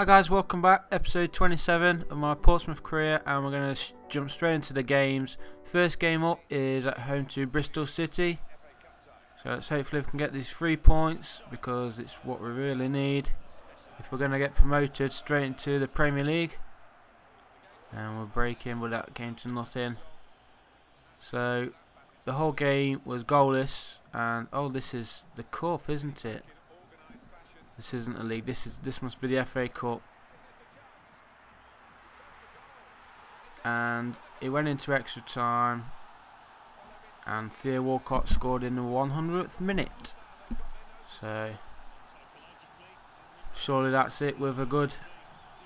Hi guys, welcome back. Episode 27 of my Portsmouth career, and we're going to jump straight into the games. First game up is at home to Bristol City. So let's hopefully we can get these three points because it's what we really need if we're going to get promoted straight into the Premier League. And we're breaking, but that came to nothing. So the whole game was goalless, and oh, this is the cup, isn't it? This isn't a league. This is this must be the FA Cup. And it went into extra time. And Theo Walcott scored in the 100th minute. So surely that's it with a good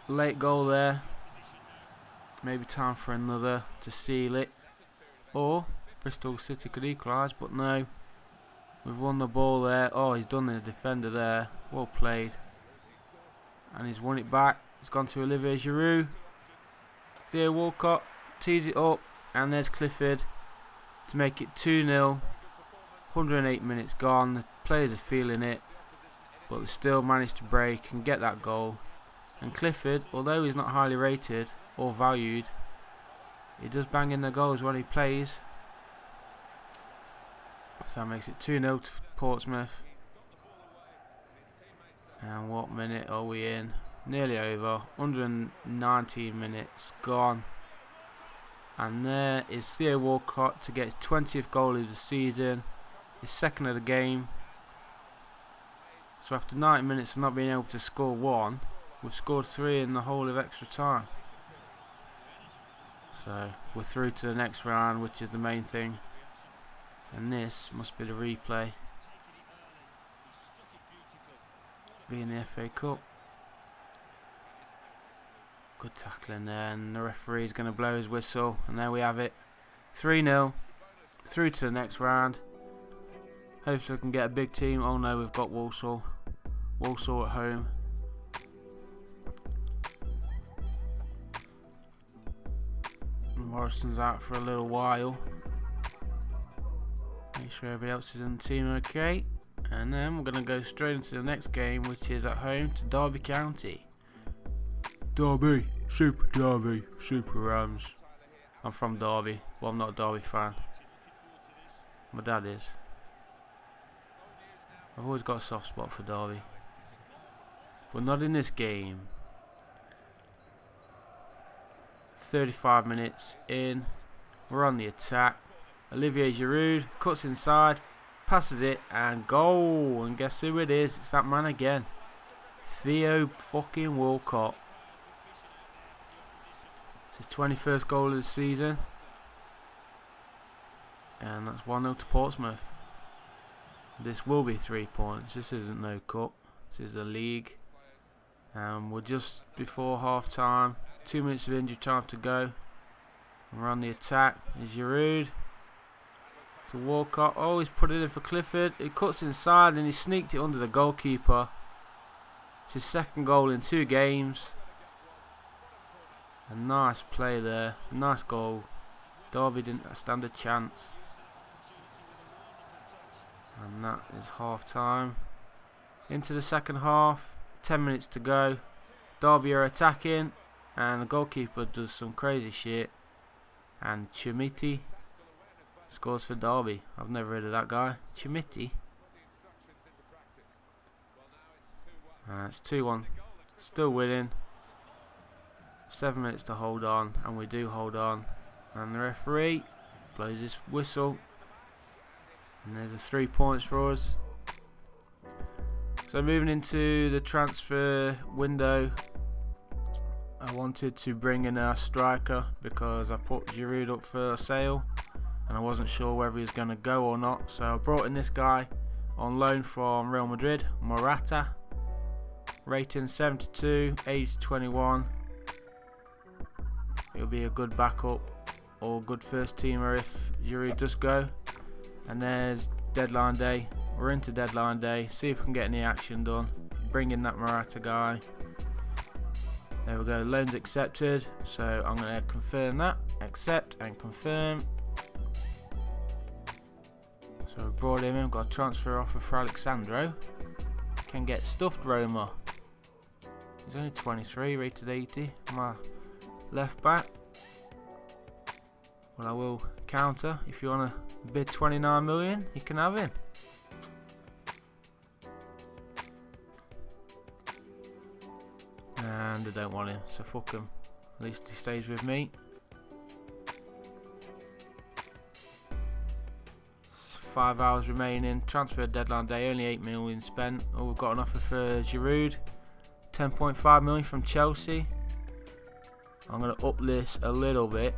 late goal there. Maybe time for another to seal it. Or Bristol City could equalise, but no. We've won the ball there. Oh, he's done the defender there. Well played. And he's won it back. It's gone to Olivier Giroud. Theo Walcott tees it up. And there's Clifford to make it 2-0. 108 minutes gone. The players are feeling it. But they still managed to break and get that goal. And Clifford, although he's not highly rated or valued, he does bang in the goals when he plays. So that makes it 2-0 to Portsmouth. And what minute are we in? Nearly over. 119 minutes gone. And there is Theo Walcott to get his 20th goal of the season. His second of the game. So after 90 minutes of not being able to score one, we've scored three in the whole of extra time. So we're through to the next round, which is the main thing. And this must be the replay. Being the FA Cup. Good tackling there, and the referee's going to blow his whistle, and there we have it. 3 0. Through to the next round. Hopefully we can get a big team. Oh no, we've got Walsall. Walsall at home. Morrison's out for a little while. Sure everybody else is in the team okay. And then we're going to go straight into the next game, which is at home to Derby County. Derby, Super Derby, Super Rams. I'm from Derby. Well, I'm not a Derby fan. My dad is. I've always got a soft spot for Derby. But not in this game. 35 minutes in. We're on the attack. Olivier Giroud cuts inside, passes it, and goal. And guess who it is? It's that man again. Theo fucking Walcott. It's his 21st goal of the season. And that's 1-0 to Portsmouth. This will be three points. This isn't no cup. This is a league. And we're just before half time. Two minutes of injury time to go. We're on the attack. Is Giroud to Walcott. Oh, he's put it in for Clifford. It cuts inside and he sneaked it under the goalkeeper. It's his second goal in two games. A nice play there. Nice goal. Derby didn't stand a chance. And that is half time. Into the second half. 10 minutes to go. Derby are attacking. And the goalkeeper does some crazy shit. And Chimiti Scores for Derby. I've never heard of that guy. Chimiti. Uh, it's 2-1. Still winning. Seven minutes to hold on. And we do hold on. And the referee blows his whistle. And there's a three points for us. So moving into the transfer window. I wanted to bring in a striker because I put Giroud up for sale and I wasn't sure whether he was going to go or not. So I brought in this guy on loan from Real Madrid Morata. Rating 72 age 21 it'll be a good backup or good first teamer if Giroud does go. And there's deadline day. We're into deadline day. See if we can get any action done. Bring in that Morata guy. There we go. Loans accepted. So I'm going to confirm that. Accept and confirm so we brought him in, got a transfer offer for Alex Sandro. Can get stuffed Roma. He's only 23, rated 80. My left back. Well, I will counter. If you want to bid 29 million, you can have him. And I don't want him, so fuck him. At least he stays with me. Five hours remaining. Transfer deadline day, only 8 million spent. Oh, we've got an offer for Giroud. 10.5 million from Chelsea. I'm going to up this a little bit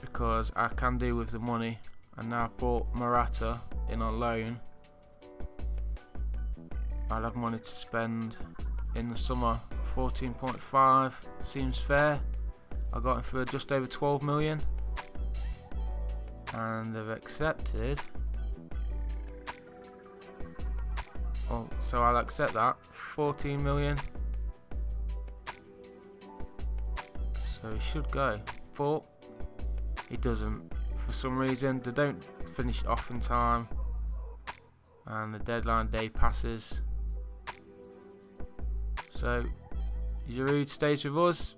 because I can do with the money. And now I've bought Morata in on loan. I'd have money to spend in the summer. 14.5 seems fair. I got him for just over 12 million. And they've accepted. Oh, so I'll accept that. 14 million. So he should go. But he doesn't. For some reason, they don't finish off in time. And the deadline day passes. So Giroud stays with us.